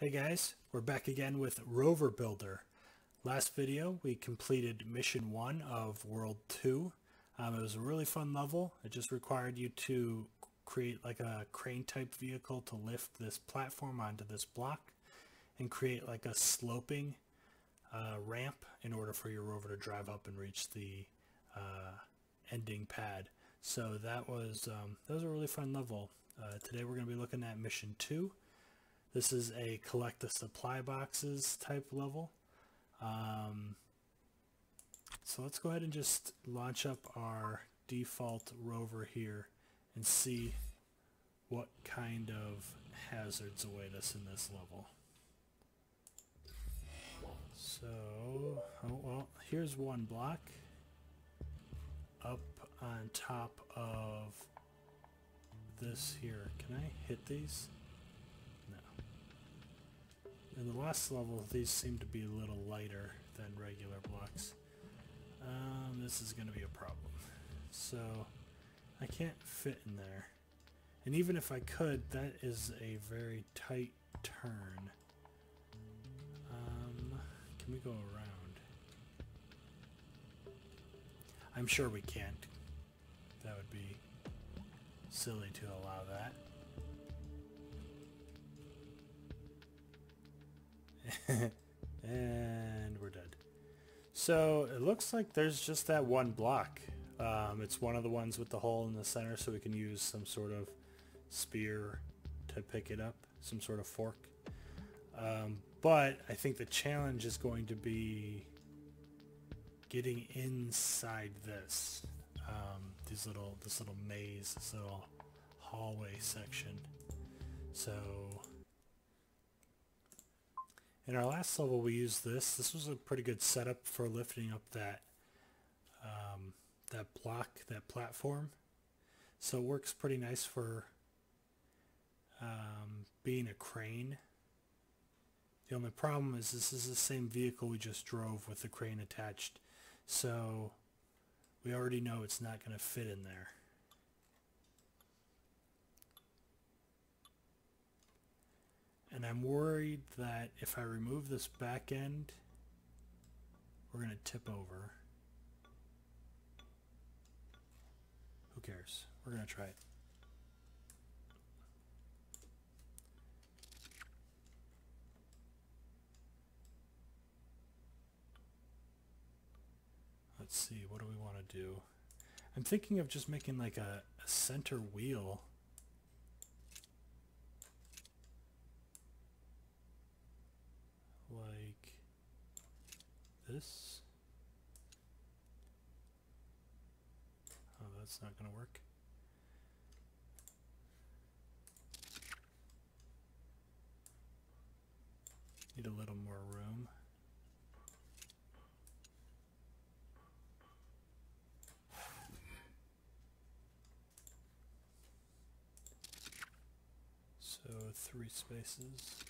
Hey guys, we're back again with Rover Builder. Last video we completed mission 1 of World 2. Um, it was a really fun level. It just required you to create like a crane type vehicle to lift this platform onto this block and create like a sloping uh, ramp in order for your rover to drive up and reach the uh, ending pad. So that was um, that was a really fun level. Uh, today we're going to be looking at mission 2. This is a collect the supply boxes type level. Um, so let's go ahead and just launch up our default rover here and see what kind of hazards await us in this level. So, oh well, here's one block up on top of this here. Can I hit these? In the last level, these seem to be a little lighter than regular blocks. Um, this is going to be a problem. So, I can't fit in there. And even if I could, that is a very tight turn. Um, can we go around? I'm sure we can't. That would be silly to allow that. and we're dead. So it looks like there's just that one block. Um, it's one of the ones with the hole in the center so we can use some sort of spear to pick it up, some sort of fork. Um, but I think the challenge is going to be getting inside this, um, these little, this little maze, this little hallway section. So in our last level we used this. This was a pretty good setup for lifting up that um, that block, that platform. So it works pretty nice for um, being a crane. The only problem is this is the same vehicle we just drove with the crane attached. So we already know it's not going to fit in there. And I'm worried that if I remove this back end, we're going to tip over. Who cares? We're going to try it. Let's see, what do we want to do? I'm thinking of just making like a, a center wheel this. Oh, that's not going to work. Need a little more room. So three spaces.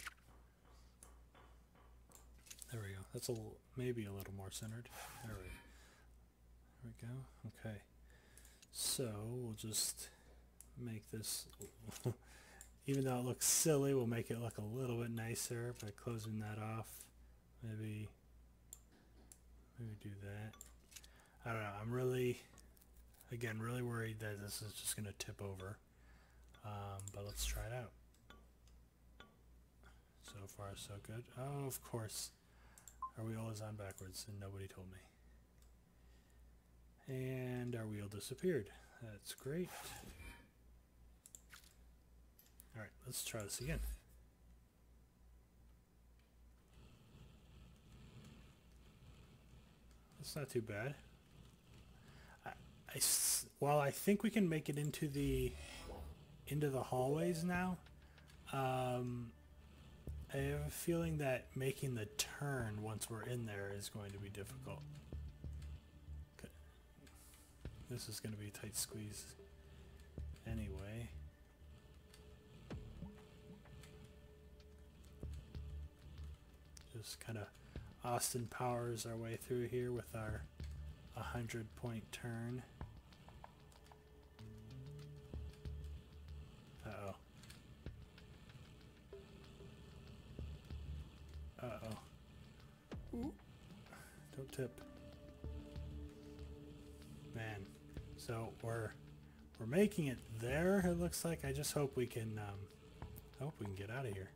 There we go. That's a little, maybe a little more centered. There we, there we go. Okay. So we'll just make this, even though it looks silly, we'll make it look a little bit nicer by closing that off. Maybe, maybe do that. I don't know. I'm really, again, really worried that this is just going to tip over. Um, but let's try it out. So far, so good. Oh, of course. Our wheel is on backwards and nobody told me. And our wheel disappeared. That's great. Alright, let's try this again. That's not too bad. I, I, while I think we can make it into the into the hallways now, um, I have a feeling that making the turn once we're in there is going to be difficult. This is going to be a tight squeeze anyway. Just kind of Austin Powers our way through here with our 100 point turn. Making it there, it looks like. I just hope we can um I hope we can get out of here.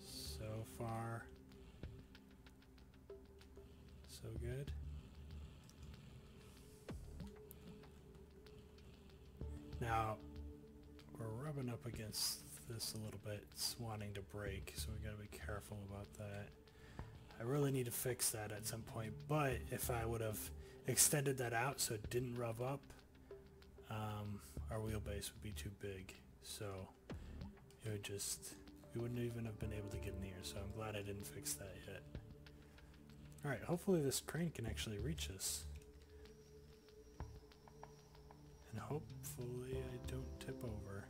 So far so good. Now we're rubbing up against this a little bit. It's wanting to break, so we gotta be careful about that. I really need to fix that at some point, but if I would have extended that out so it didn't rub up, um, our wheelbase would be too big. So it would just, we wouldn't even have been able to get here, so I'm glad I didn't fix that yet. Alright, hopefully this crane can actually reach us. And hopefully I don't tip over.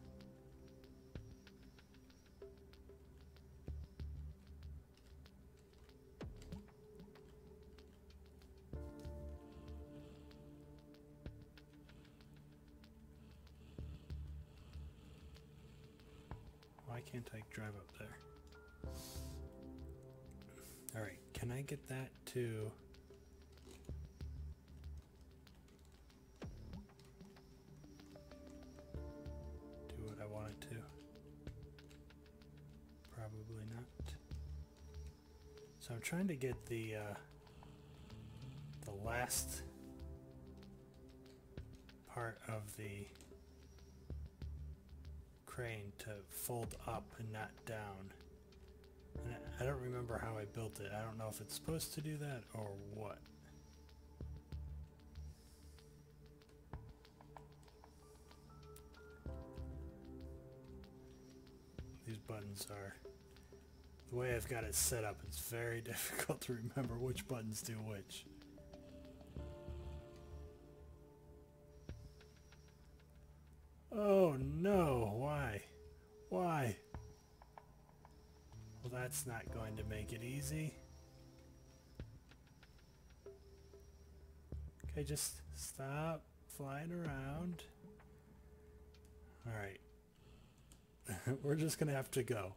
Can't I drive up there? Alright, can I get that to... do what I want it to? Probably not. So I'm trying to get the, uh, the last part of the crane to fold up and not down. And I don't remember how I built it. I don't know if it's supposed to do that or what. These buttons are... The way I've got it set up, it's very difficult to remember which buttons do which. Oh no, why? Why? Well, that's not going to make it easy. Okay, just stop flying around. Alright. we're just gonna have to go.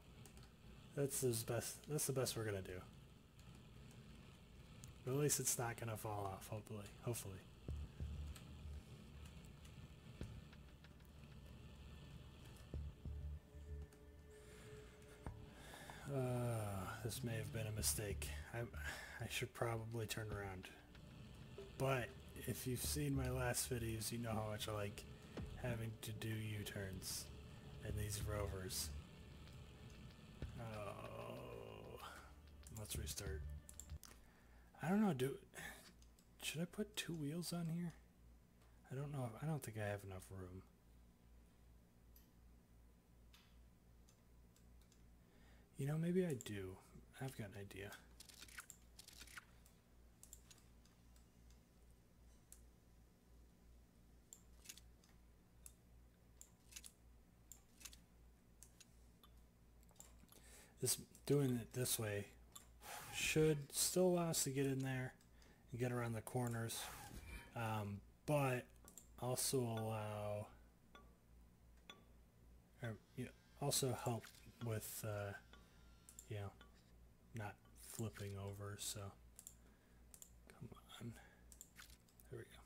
That's the best that's the best we're gonna do. But at least it's not gonna fall off, hopefully. Hopefully. Uh, this may have been a mistake. I, I should probably turn around. But if you've seen my last videos, you know how much I like having to do U-turns in these rovers. Oh, let's restart. I don't know. Do should I put two wheels on here? I don't know. I don't think I have enough room. You know, maybe I do. I've got an idea. This doing it this way should still allow us to get in there and get around the corners, um, but also allow, or you know, also help with. Uh, know, not flipping over, so come on. There we go.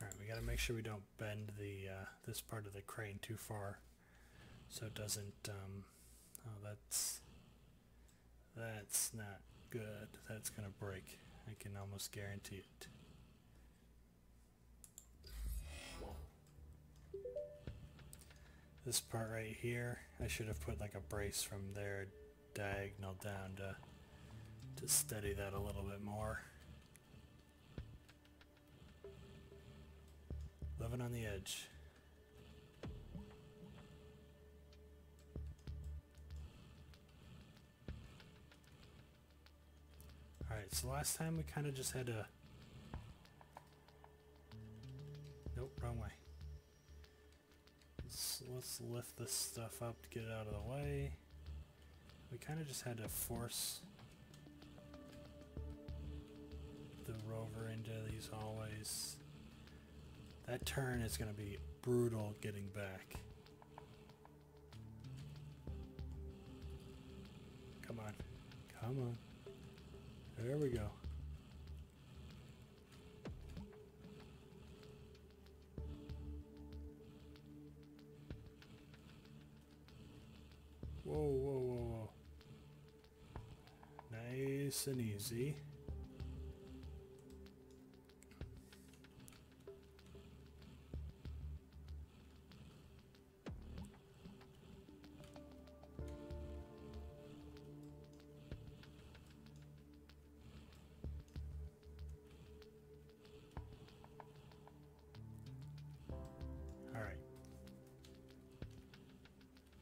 Alright, we gotta make sure we don't bend the uh, this part of the crane too far so it doesn't um, oh that's that's not good. That's gonna break. I can almost guarantee it. This part right here, I should have put like a brace from there diagonal down to, to steady that a little bit more. Living on the edge. Alright, so last time we kind of just had to... Nope, wrong way let's let's lift this stuff up to get it out of the way. We kind of just had to force the rover into these hallways. That turn is going to be brutal getting back. Come on. Come on. There we go. Whoa, whoa, whoa, whoa. Nice and easy. All right.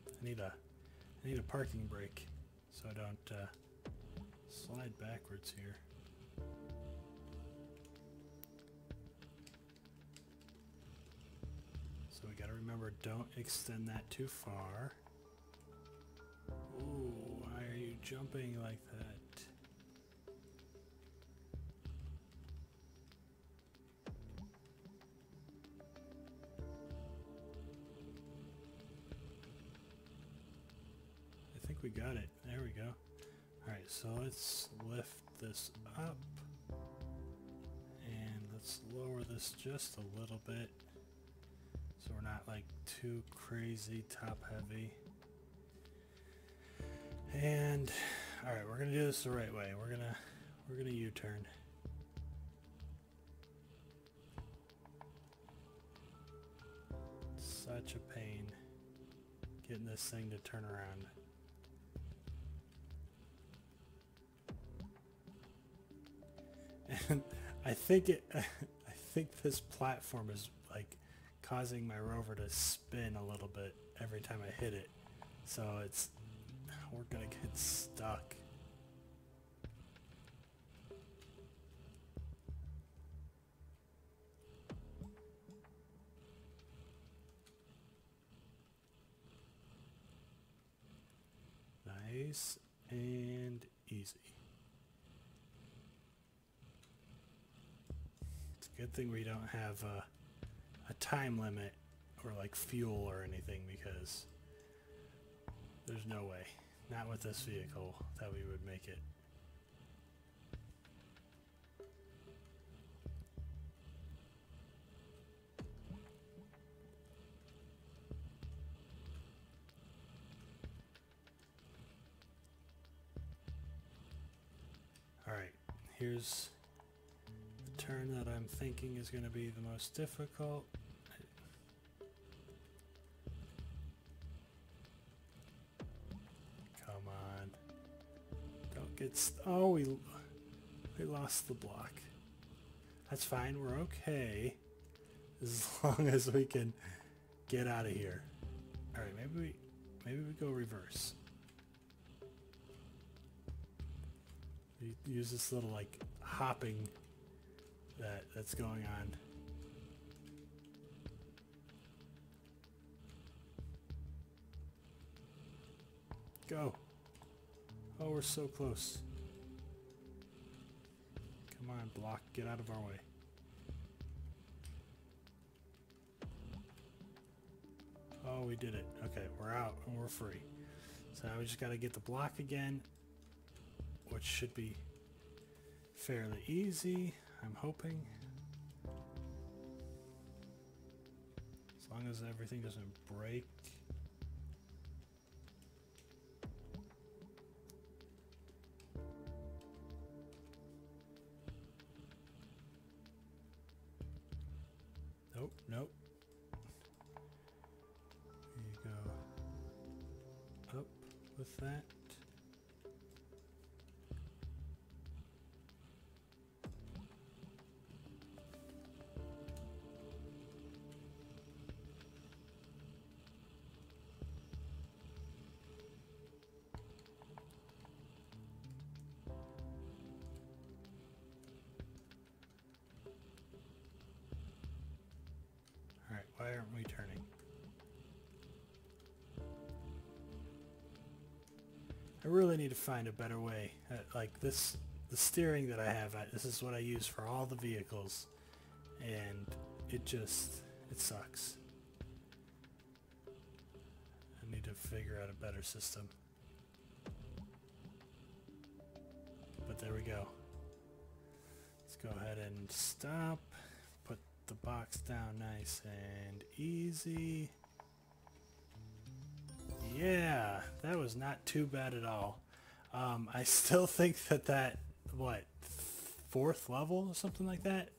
I need a I need a parking brake so I don't uh, slide backwards here. So we gotta remember don't extend that too far. Ooh, why are you jumping like that? Let's lift this up. And let's lower this just a little bit. So we're not like too crazy top heavy. And alright, we're gonna do this the right way. We're gonna we're gonna U-turn. Such a pain getting this thing to turn around. And I think it I think this platform is like causing my rover to spin a little bit every time I hit it. So it's we're gonna get stuck. Nice and easy. It's a good thing we don't have a, a time limit or like fuel or anything because there's no way, not with this vehicle, that we would make it. Alright, here's turn that I'm thinking is going to be the most difficult. Come on. Don't get Oh, we, we lost the block. That's fine, we're okay. As long as we can get out of here. Alright, maybe we, maybe we go reverse. You use this little like hopping that that's going on. Go. Oh, we're so close. Come on, block, get out of our way. Oh, we did it. Okay, we're out and we're free. So now we just got to get the block again which should be fairly easy, I'm hoping. As long as everything doesn't break. Nope, nope. You go up with that. Really need to find a better way. Uh, like this, the steering that I have, this is what I use for all the vehicles. And it just, it sucks. I need to figure out a better system. But there we go. Let's go ahead and stop. Put the box down nice and easy. Yeah, that was not too bad at all. Um, I still think that that, what, fourth level or something like that?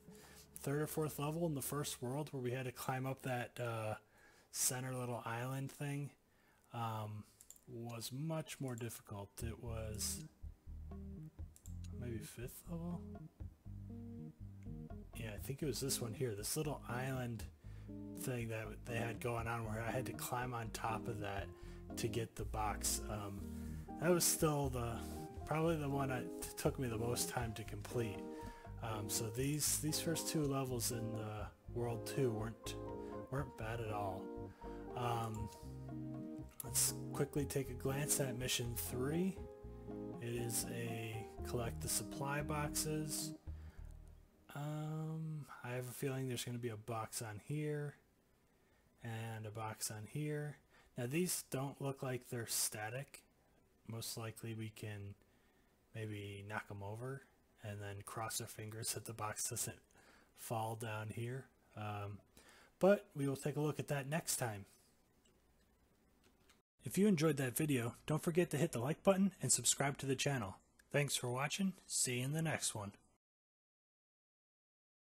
Third or fourth level in the first world where we had to climb up that uh, center little island thing um, was much more difficult. It was maybe fifth level? Yeah, I think it was this one here. This little island thing that they had going on where I had to climb on top of that to get the box. Um, that was still the probably the one that took me the most time to complete. Um, so these these first two levels in the World 2 weren't weren't bad at all. Um, let's quickly take a glance at Mission 3. It is a collect the supply boxes. Um, I have a feeling there's going to be a box on here and a box on here. Now these don't look like they're static. Most likely we can maybe knock them over and then cross our fingers that the box doesn't fall down here. Um, but we will take a look at that next time. If you enjoyed that video, don't forget to hit the like button and subscribe to the channel. Thanks for watching. See you in the next one.